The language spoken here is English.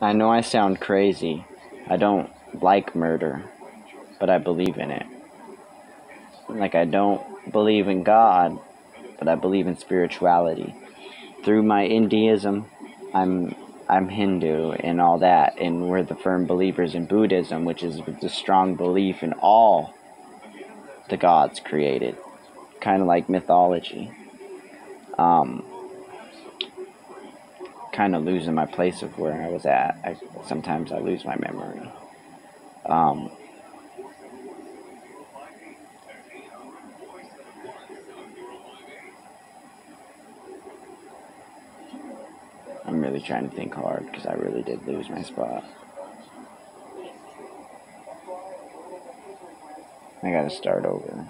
I know I sound crazy. I don't like murder, but I believe in it. Like, I don't believe in God, but I believe in spirituality. Through my Hinduism, I'm I'm Hindu and all that, and we're the firm believers in Buddhism, which is the strong belief in all the gods created, kind of like mythology. Um, kind of losing my place of where I was at. I, sometimes I lose my memory. Um, I'm really trying to think hard because I really did lose my spot. I gotta start over.